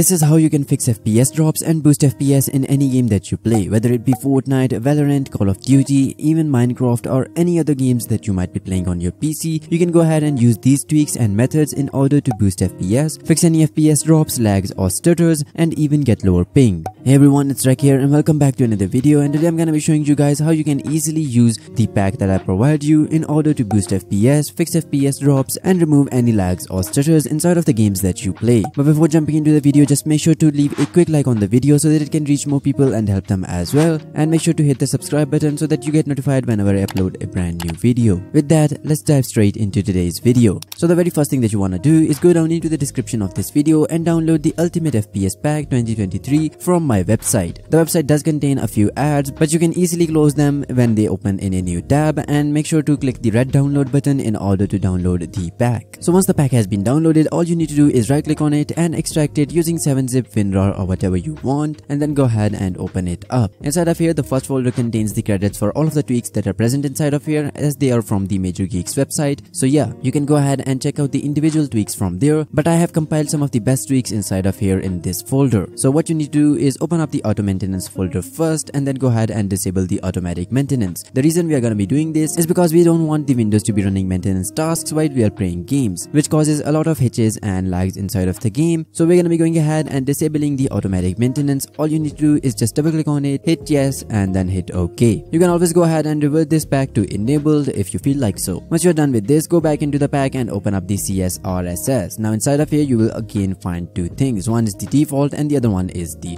This is how you can fix FPS drops and boost FPS in any game that you play, whether it be Fortnite, Valorant, Call of Duty, even Minecraft or any other games that you might be playing on your PC. You can go ahead and use these tweaks and methods in order to boost FPS, fix any FPS drops, lags or stutters, and even get lower ping. Hey everyone, it's Rek here and welcome back to another video and today I'm gonna be showing you guys how you can easily use the pack that I provide you in order to boost FPS, fix FPS drops, and remove any lags or stutters inside of the games that you play. But before jumping into the video, just make sure to leave a quick like on the video so that it can reach more people and help them as well and make sure to hit the subscribe button so that you get notified whenever I upload a brand new video. With that, let's dive straight into today's video. So the very first thing that you want to do is go down into the description of this video and download the Ultimate FPS Pack 2023 from my website. The website does contain a few ads but you can easily close them when they open in a new tab and make sure to click the red download button in order to download the pack. So once the pack has been downloaded, all you need to do is right click on it and extract it using using 7-zip, WinRAR or whatever you want and then go ahead and open it up. Inside of here, the first folder contains the credits for all of the tweaks that are present inside of here as they are from the Major Geeks website. So yeah, you can go ahead and check out the individual tweaks from there, but I have compiled some of the best tweaks inside of here in this folder. So what you need to do is open up the auto maintenance folder first and then go ahead and disable the automatic maintenance. The reason we are going to be doing this is because we don't want the Windows to be running maintenance tasks while we are playing games, which causes a lot of hitches and lags inside of the game. So we're going to be going ahead and disabling the automatic maintenance. All you need to do is just double click on it hit yes and then hit ok. You can always go ahead and revert this back to enabled if you feel like so. Once you're done with this go back into the pack and open up the csrss now inside of here you will again find two things. One is the default and the other one is the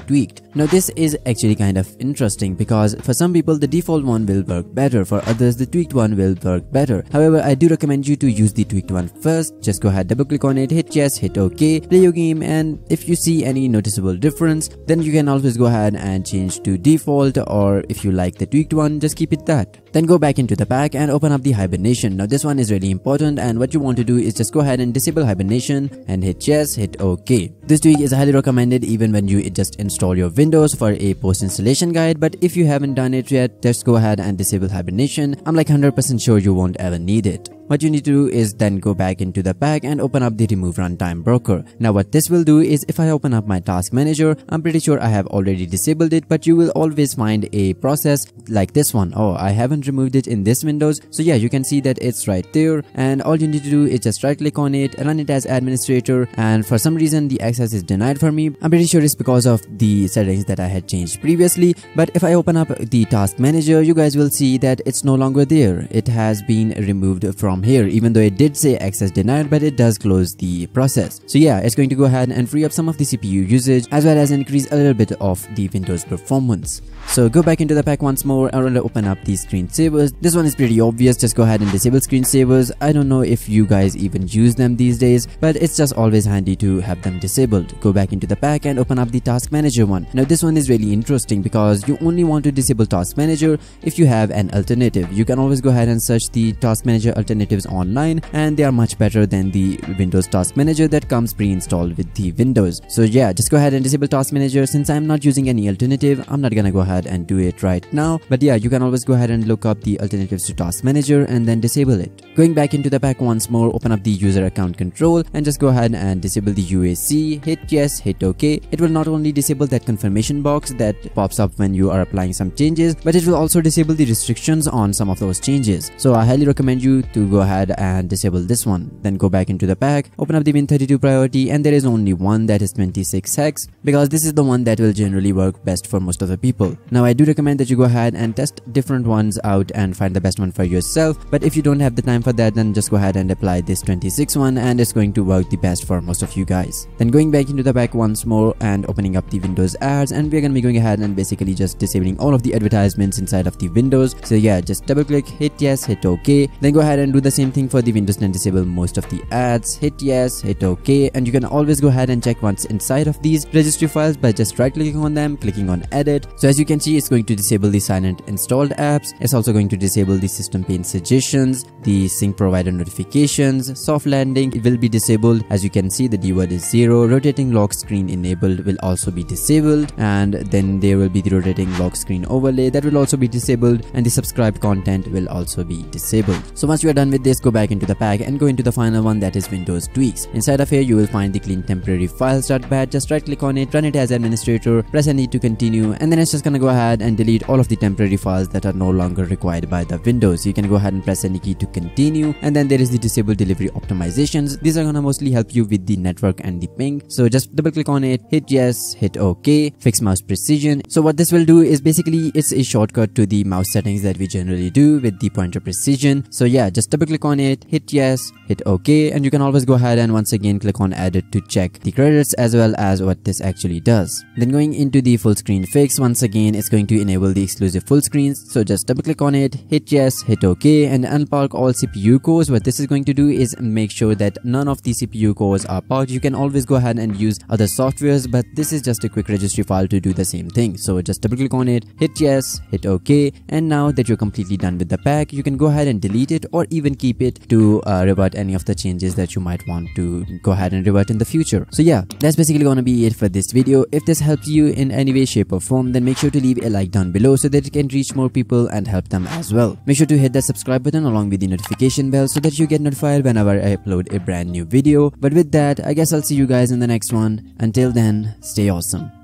now this is actually kind of interesting because for some people the default one will work better. For others the tweaked one will work better. However i do recommend you to use the tweaked one first. Just go ahead double click on it hit yes hit ok play your game and if you see any noticeable difference then you can always go ahead and change to default or if you like the tweaked one just keep it that then go back into the pack and open up the hibernation. Now this one is really important and what you want to do is just go ahead and disable hibernation and hit yes hit ok this tweak is highly recommended even when you just install your windows for a post installation guide but if you haven't done it yet just go ahead and disable hibernation. I'm like 100% sure you won't ever need it what you need to do is then go back into the pack and open up the remove runtime broker. Now what this will do is if I open up my task manager, I'm pretty sure I have already disabled it, but you will always find a process like this one. Oh, I haven't removed it in this windows. So yeah, you can see that it's right there and all you need to do is just right click on it, run it as administrator and for some reason the access is denied for me. I'm pretty sure it's because of the settings that I had changed previously. But if I open up the task manager, you guys will see that it's no longer there. It has been removed from here even though it did say access denied but it does close the process so yeah it's going to go ahead and free up some of the cpu usage as well as increase a little bit of the windows performance so go back into the pack once more and open up the screensavers. This one is pretty obvious, just go ahead and disable screensavers. I don't know if you guys even use them these days, but it's just always handy to have them disabled. Go back into the pack and open up the task manager one. Now this one is really interesting because you only want to disable task manager if you have an alternative. You can always go ahead and search the task manager alternatives online and they are much better than the Windows task manager that comes pre-installed with the Windows. So yeah, just go ahead and disable task manager. Since I'm not using any alternative. I'm not gonna go ahead and do it right now. But yeah you can always go ahead and look up the alternatives to task manager and then disable it. Going back into the pack once more open up the user account control and just go ahead and disable the UAC hit yes hit ok it will not only disable that confirmation box that pops up when you are applying some changes but it will also disable the restrictions on some of those changes. So I highly recommend you to go ahead and disable this one then go back into the pack open up the Win32 priority and there is only one that is 26 hex because this is the one that will generally work best for most of the people now I do recommend that you go ahead and test different ones out and find the best one for yourself. But if you don't have the time for that then just go ahead and apply this 26 one and it's going to work the best for most of you guys. Then going back into the pack once more and opening up the Windows ads and we're going to be going ahead and basically just disabling all of the advertisements inside of the Windows. So yeah, just double click, hit yes, hit OK. Then go ahead and do the same thing for the Windows and disable most of the ads. Hit yes, hit OK. And you can always go ahead and check what's inside of these registry files by just right clicking on them, clicking on edit. So as you can see, it's going to disable the silent installed apps. It's also going to disable the system pane suggestions, the sync provider notifications, soft landing it will be disabled. As you can see the D word is zero. Rotating lock screen enabled will also be disabled and then there will be the rotating lock screen overlay that will also be disabled and the subscribed content will also be disabled. So once you are done with this, go back into the pack and go into the final one that is Windows Tweaks. Inside of here, you will find the clean temporary files.bat. Just right click on it, run it as administrator, press any to continue, and then it's just gonna go ahead and delete all of the temporary files that are no longer required by the Windows. You can go ahead and press any key to continue, and then there is the disable delivery optimizations. These are gonna mostly help you with the network and the ping. So just double click on it, hit yes, hit OK, fix mouse precision. So what this will do is basically it's a shortcut to the mouse settings that we generally do with the pointer precision. So yeah, just double click on it, hit yes, hit OK, and you can always go ahead and once again click on edit to check the credits as well as what this actually does. Then going into the full screen fix, once again it's going to enable the exclusive full screens. So just double click on it, hit yes, hit OK, and unpark all CPU cores. What this is going to do is make sure that none of the CPU cores are parked. You can always go ahead and use other softwares, but this is just a quick registry file to do the same thing. So just double click on it, hit yes, hit OK, and now that you're completely done with the pack, you can go ahead and delete it or even keep it to uh, revert any of the changes that you might want to go ahead and revert in the future. So yeah, that's basically gonna be it for this video. If this helped you in any way, shape or form, then make sure to leave a like down below so that it can reach more people and help them as well. Make sure to hit that subscribe button along with the notification bell so that you get notified whenever I upload a brand new video. But with that, I guess I'll see you guys in the next one. Until then, stay awesome.